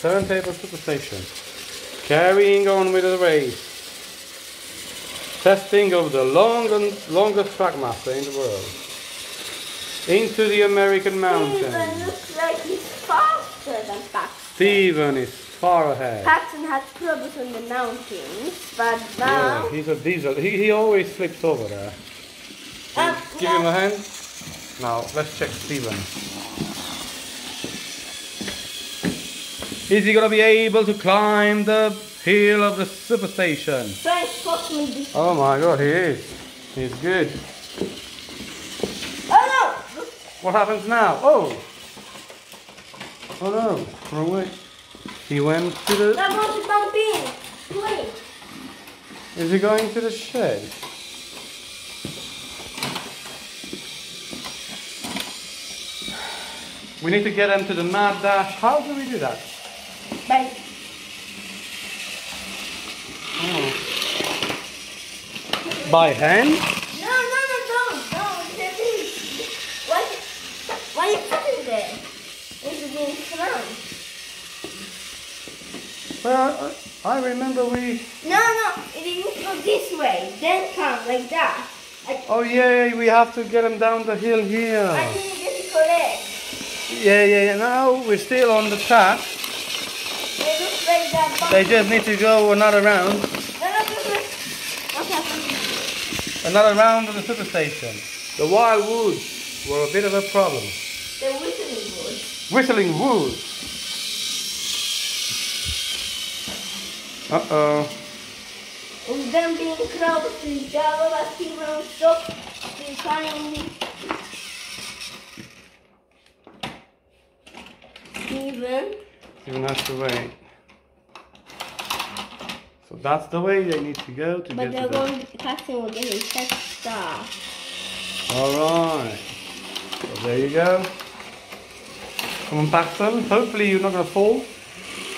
Turntable station. Carrying on with the race. Testing of the long and longest trackmaster in the world. Into the American mountains. Stephen looks like he's faster than Paxton. Stephen is far ahead. Paxton had troubles on the mountains, but now... Yeah, he's a diesel. He, he always slips over there. Um, Give him a hand. Now, let's check Stephen. Is he gonna be able to climb the hill of the superstation? Try and spot me this... Oh my god, he is. He's good. Oh no! What happens now? Oh! Oh no, wrong way. He went to the... That was a bump in! Wait! Is he going to the shed? We need to get him to the mad dash. How do we do that? Bye. Oh. By hand? No, no, no, don't, don't. Why, why are you putting there? It's being thrown. Well, I, I remember we... No, no, it didn't go this way. Then come like that. I, Oh yeah, we have to get him down the hill here. I didn't get it correct. Yeah, yeah, yeah. No, we're still on the track. It like They just need to go another round. No, no, no, no. What happened? Another round of the superstation. The wild woods were a bit of a problem. The whistling woods. Whistling woods. Uh-oh. And then being close to each other, but people stop to finally. Stephen. Even have to wait. So that's the way they need to go to But get they're to the... going to Paxton will get his head start. Alright. So there you go. Come on, Paxton. Hopefully you're not going to fall.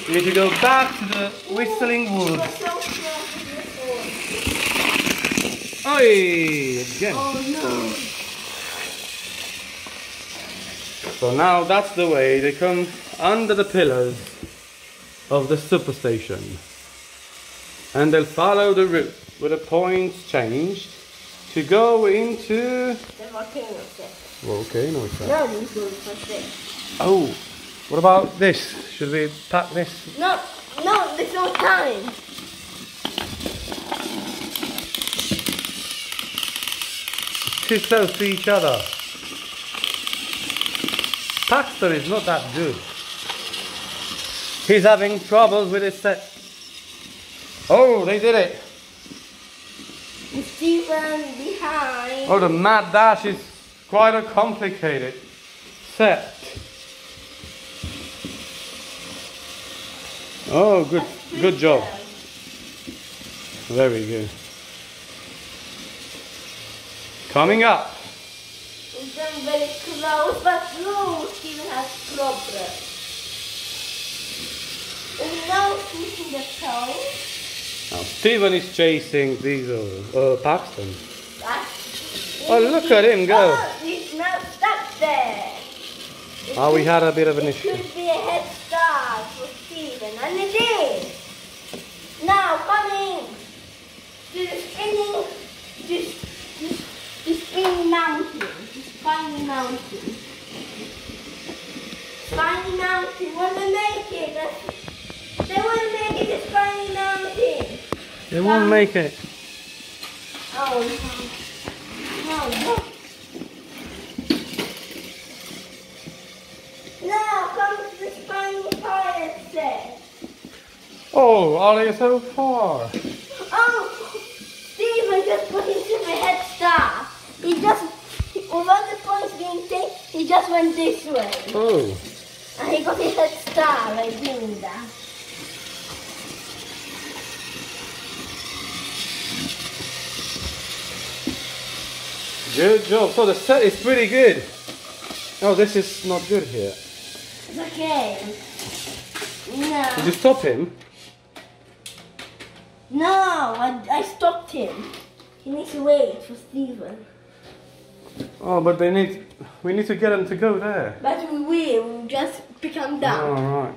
You need to go back to the whistling woods. so close to the fall. Oi! Again. Oh no. So now that's the way they come under the pillars of the superstation. And they'll follow the route with the points changed to go into The volcano set. volcano. set. No, this goes for six. Oh, what about this? Should we pack this? No, no, there's no time. Too close to each other. Paxton is not that good. He's having troubles with his set. Oh, they did it. Stephen behind. Oh, the mad dash is quite a complicated set. Oh, good, good job. Very good. Coming up. It's done very close, but no, Stephen has problems. And now he's in the point. Now, Stephen is chasing Diesel, uh, Paxton. Oh, look at him go. Oh, he's not stuck there. It Oh, we had a bit of an issue. could be a head start for Stephen, and it is. Now coming to the spinning, this, this, the spinning mountain, the spiny mountain. Spiny mountain, when they make it, that's- they want to make it a spiny mountain. They won't make it. Oh no. No, no. Now comes the spiny pirate set. Oh, are they so far? Oh, Stephen just put himself a head start. He just, without the points being taken, he just went this way. Oh, And he got a head start by doing that. Good job. So the set is pretty good. Oh, this is not good here. It's okay. No. Did you stop him? No, I, I stopped him. He needs to wait for Stephen. Oh, but they need. We need to get him to go there. But we will just become All down. Oh, right.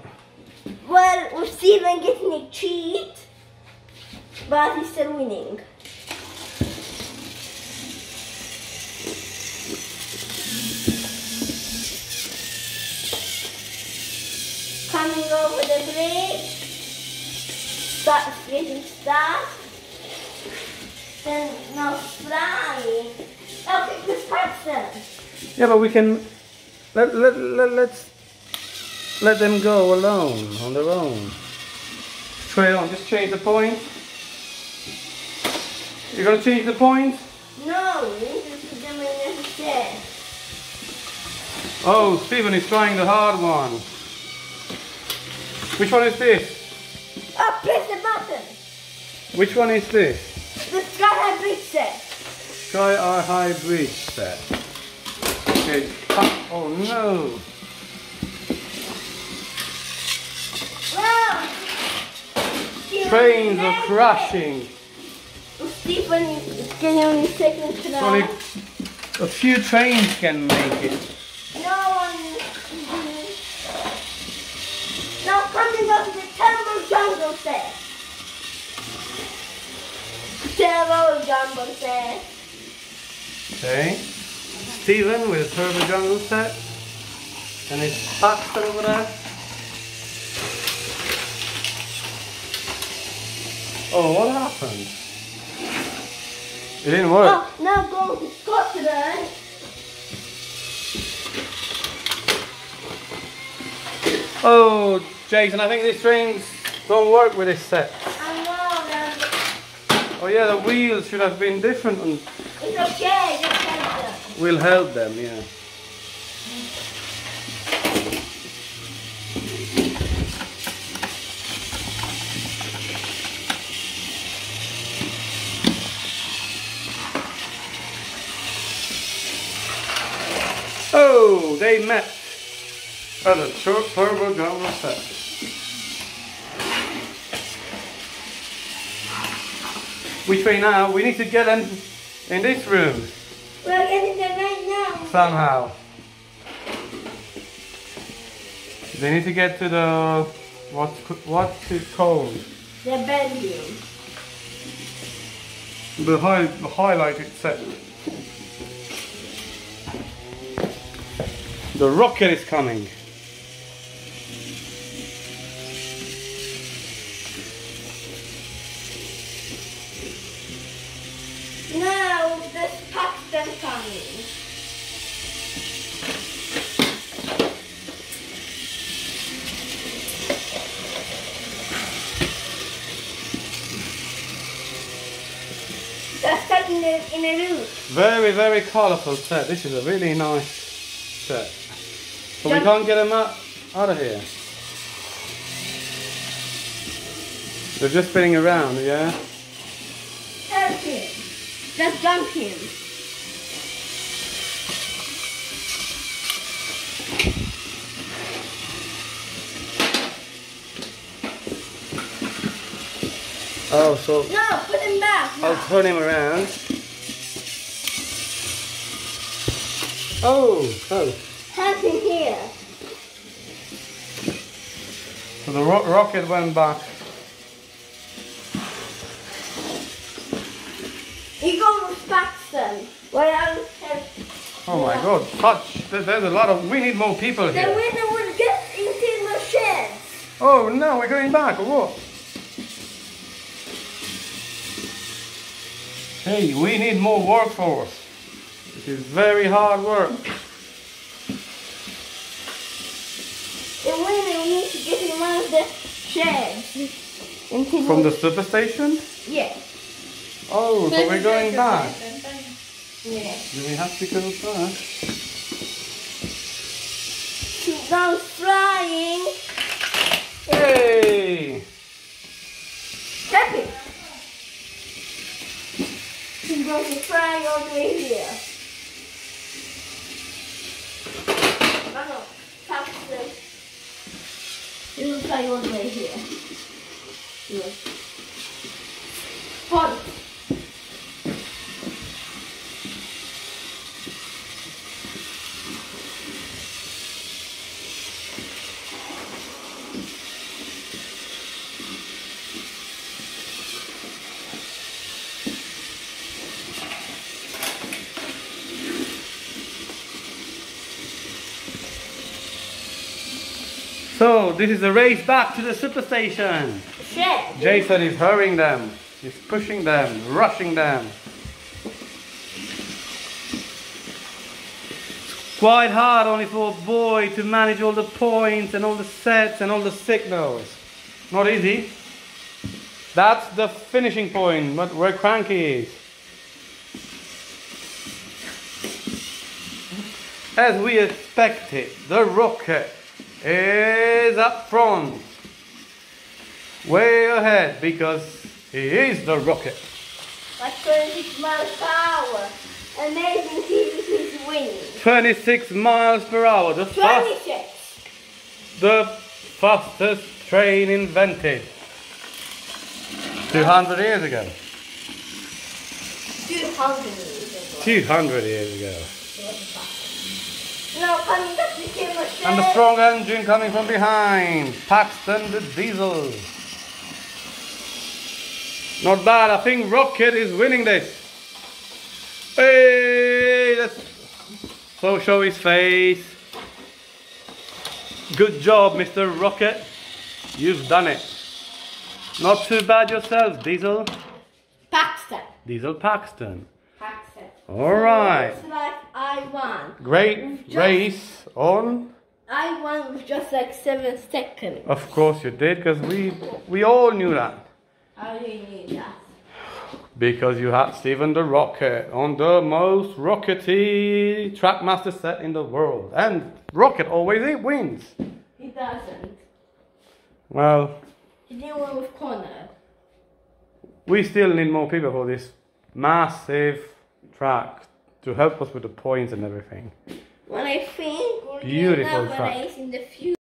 Well, with Stephen getting a cheat, but he's still winning. Coming over the bridge, start getting stuck, then now flying. Okay, this person. Yeah, but we can let let let let's let them go alone on their own. Try it on. Just change the point. You're gonna change the point? No, we need to put them in the chair. Oh, Stephen is trying the hard one. Which one is this? Oh, press the button. Which one is this? The sky high bridge set. Sky High Bridge set. Okay. Oh no. Wow. Trains are crashing. Stephen is getting on his second Only crash. a few trains can make it. No one. Up to the terrible jungle set. Terrible jungle set. Okay. Stephen with a turbo jungle set. And it's Paxton over there. Oh, what happened? It didn't work. Oh, now go to Scotland. Oh, Jason, I think these trains don't work with this set. I know that. Oh yeah, the wheels should have been different and It's okay, just help them. will help them, yeah. Oh, they met at a tur- turbo jungle set. Which way now? We need to get them in this room We're getting them right now. somehow. They need to get to the what what's it called? The bedroom. The high the highlighted set. The rocket is coming. They're in a, in a loop. Very very colourful set. This is a really nice set. But we can't get them out, out of here. They're just spinning around, yeah? Help him. Just jump him. Oh, so No, put him back. I'll turn him around. Oh, oh. Him here. So the ro- rocket went back. He goes with then. Where else Oh my god, touch. There- There's a lot of. We need more people the here. winner will get into the shed. Oh no, we're going back, or what? Hey, we need more workforce. It is very hard work. The winner needs to get in one of the sheds. From the superstation? Yeah. Oh, so we're going back. Yeah. Do we have to go back? She goes flying. Hey! Happy. She flying all the way here. Oh no, will fly all the way here. Here. Hold. So this is a race back to the superstation. Shit. Jason is hurrying them. He's pushing them, rushing them. It's quite hard only for a boy to manage all the points and all the sets and all the signals. Not easy. That's the finishing point, but where Cranky is. As we expected, the rocket is up front. Way ahead because he is the rocket. Like 26 miles per hour. Amazing TV is winning. 26 miles per hour, the, fast, the fastest train invented. 200 years ago. 200 meters. 200 years ago. No, coming up And the strong engine coming from behind. Paxton the diesel. Not bad. I think Rocket is winning this. Hey, let's so show his face. Good job, Mr. Rocket. You've done it. Not too bad yourself, Diesel. Paxton. Diesel Paxton. Paxton. All right. I won. Great Just- race on. I won with just like seven seconds. Of course you did, because we we all knew that. How do you need that? Because you had Stephen the Rocket on the most rockety Trackmaster set in the world. And Rocket always wins. He doesn't. Well, He didn't win with Connor. we still need more people for this massive track to help us with the points and everything. When I think Beautiful doing another track.